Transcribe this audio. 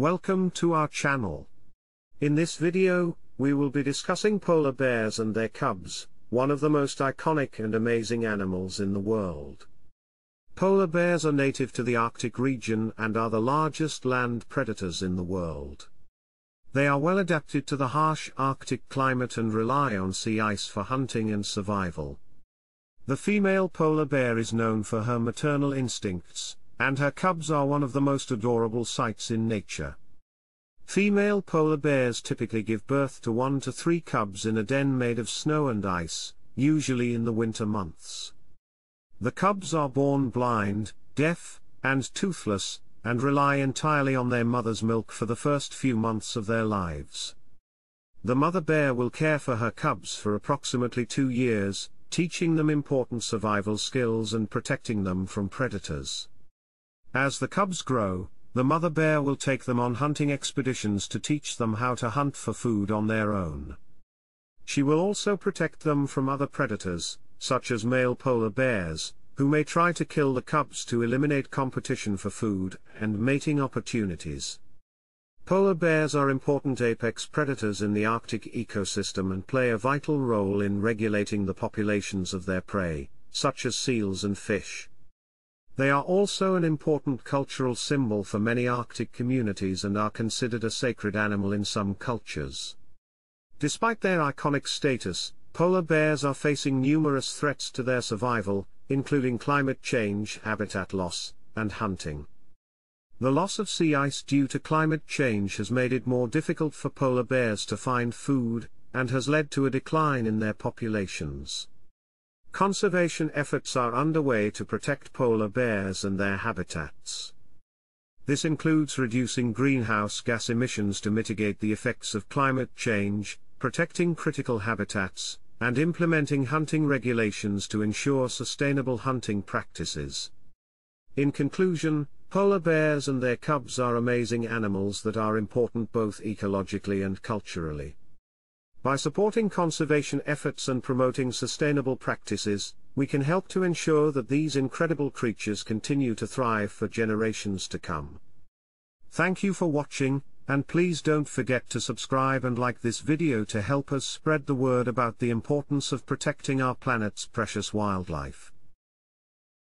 Welcome to our channel. In this video, we will be discussing polar bears and their cubs, one of the most iconic and amazing animals in the world. Polar bears are native to the Arctic region and are the largest land predators in the world. They are well adapted to the harsh Arctic climate and rely on sea ice for hunting and survival. The female polar bear is known for her maternal instincts, and her cubs are one of the most adorable sights in nature. Female polar bears typically give birth to one to three cubs in a den made of snow and ice, usually in the winter months. The cubs are born blind, deaf, and toothless, and rely entirely on their mother's milk for the first few months of their lives. The mother bear will care for her cubs for approximately two years, teaching them important survival skills and protecting them from predators. As the cubs grow, the mother bear will take them on hunting expeditions to teach them how to hunt for food on their own. She will also protect them from other predators, such as male polar bears, who may try to kill the cubs to eliminate competition for food and mating opportunities. Polar bears are important apex predators in the Arctic ecosystem and play a vital role in regulating the populations of their prey, such as seals and fish. They are also an important cultural symbol for many Arctic communities and are considered a sacred animal in some cultures. Despite their iconic status, polar bears are facing numerous threats to their survival, including climate change, habitat loss, and hunting. The loss of sea ice due to climate change has made it more difficult for polar bears to find food, and has led to a decline in their populations. Conservation efforts are underway to protect polar bears and their habitats. This includes reducing greenhouse gas emissions to mitigate the effects of climate change, protecting critical habitats, and implementing hunting regulations to ensure sustainable hunting practices. In conclusion, polar bears and their cubs are amazing animals that are important both ecologically and culturally. By supporting conservation efforts and promoting sustainable practices, we can help to ensure that these incredible creatures continue to thrive for generations to come. Thank you for watching, and please don't forget to subscribe and like this video to help us spread the word about the importance of protecting our planet's precious wildlife.